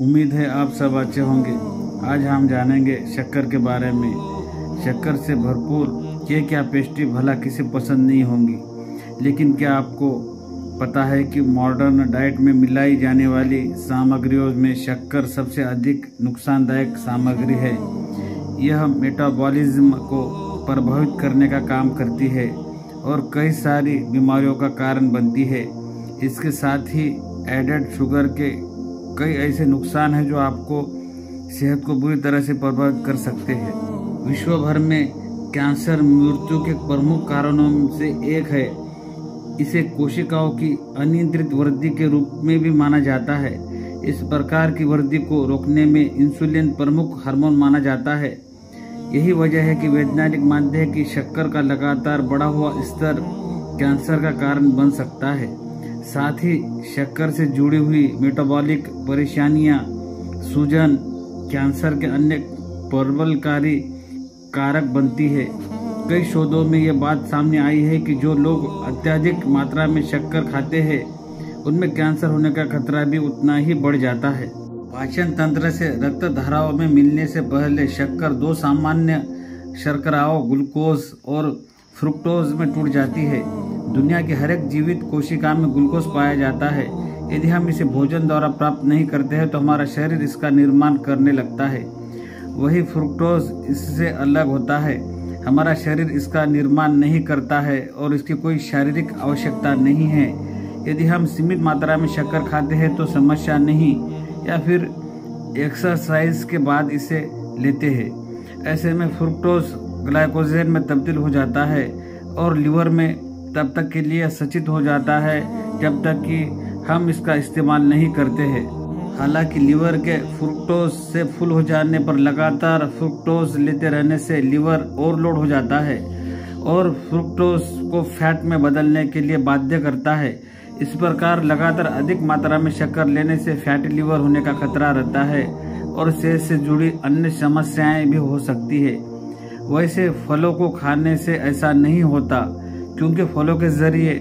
उम्मीद है आप सब अच्छे होंगे। आज हम जानेंगे शक्कर के बारे में। शक्कर से भरपूर क्या क्या पेस्ट्री भला किसे पसंद नहीं होंगी। लेकिन क्या आपको पता है कि मॉडर्न डाइट में मिलाई जाने वाली सामग्रियों में शक्कर सबसे अधिक नुकसानदायक सामग्री है। यह मेटाबॉलिज्म को प्रभावित करने का काम करती है और कई सारी बीमारियों का कारण बनती है। इसके साथ ही एडेड शुगर के कई ऐसे नुकसान हैं जो आपको सेहत को बुरी तरह से प्रभावित कर सकते हैं। विश्व भर में कैंसर मृत्यु के प्रमुख कारणों से एक है। इसे कोशिकाओं की अनियंत्रित वृद्धि के रूप में भी माना जाता है। इस प्रकार की वृद्धि को रोकने में इंसुलिन प्रमुख हार्मोन माना जाता है। यही वजह है कि वैज्ञानिक मानते हैं कि शक्कर का लगातार बढ़ा हुआ स्तर कैंसर का कारण बन सकता है। साथ ही शक्कर से जुड़ी हुई मेटाबॉलिक परेशानियाँ, सूजन कैंसर के अन्य प्रबलकारी कारक बनती है। कई शोधों में यह बात सामने आई है कि जो लोग अत्यधिक मात्रा में शक्कर खाते हैं, उनमें कैंसर होने का खतरा भी उतना ही बढ़ जाता है। पाचन तंत्र से रक्त धाराओं में मिलने से पहले शक्कर दो सामान्य शर्कराओं ग्लूकोज और फ्रुक्टोज में टूट जाती है। दुनिया के हर एक जीवित कोशिका में ग्लूकोज पाया जाता है। यदि हम इसे भोजन द्वारा प्राप्त नहीं करते हैं तो हमारा शरीर इसका निर्माण करने लगता है। वही फ्रुक्टोज इससे अलग होता है। हमारा शरीर इसका निर्माण नहीं करता है और इसकी कोई शारीरिक आवश्यकता नहीं है। यदि हम सीमित मात्रा में शक्कर खाते हैं तो समस्या नहीं, या फिर एक्सरसाइज के बाद इसे लेते हैं। ऐसे में फ्रुक्टोज ग्लाइकोजेन में तब्दील हो जाता है और लीवर में तब तक के लिए सचित हो जाता है, जब तक कि हम इसका इस्तेमाल नहीं करते हैं। हालाँकि लीवर के फ्रुक्टोज से फुल हो जाने पर लगातार फ्रुक्टोज लेते रहने से लीवर ओवरलोड हो जाता है और फ्रुक्टोज को फैट में बदलने के लिए बाध्य करता है। इस प्रकार लगातार अधिक मात्रा में शक्कर लेने से फैटी लीवर होने का खतरा रहता है और सेहत से जुड़ी अन्य समस्याएँ भी हो सकती है। वैसे फलों को खाने से ऐसा नहीं होता। क्योंकि फलों के ज़रिए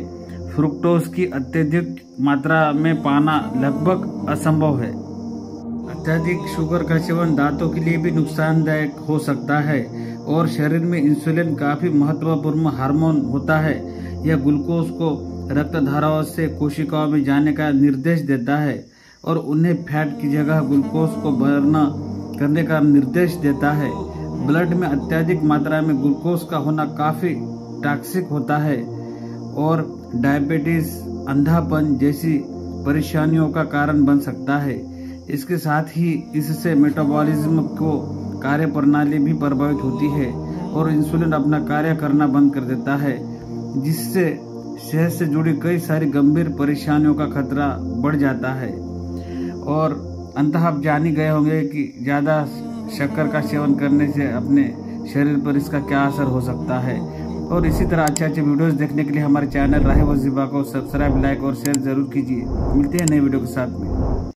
फ्रुक्टोज की अत्यधिक मात्रा में पाना लगभग असंभव है। अत्यधिक शुगर का सेवन दांतों के लिए भी नुकसानदायक हो सकता है और शरीर में इंसुलिन काफ़ी महत्वपूर्ण हार्मोन होता है। यह ग्लूकोज को रक्त धाराओं से कोशिकाओं में जाने का निर्देश देता है और उन्हें फैट की जगह ग्लूकोज को बर्न करने का निर्देश देता है। ब्लड में अत्यधिक मात्रा में ग्लूकोज का होना काफ़ी टॉक्सिक होता है और डायबिटीज़ अंधापन जैसी परेशानियों का कारण बन सकता है। इसके साथ ही इससे मेटाबॉलिज्म को कार्य प्रणाली भी प्रभावित होती है और इंसुलिन अपना कार्य करना बंद कर देता है, जिससे सेहत से जुड़ी कई सारी गंभीर परेशानियों का खतरा बढ़ जाता है। और अंत आप जान ही गए होंगे कि ज़्यादा शक्कर का सेवन करने से अपने शरीर पर इसका क्या असर हो सकता है। और इसी तरह अच्छे अच्छे वीडियोस देखने के लिए हमारे चैनल राहे वजीबा को सब्सक्राइब, लाइक और शेयर ज़रूर कीजिए। मिलते हैं नए वीडियो के साथ में।